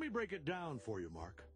Let me break it down for you, Mark.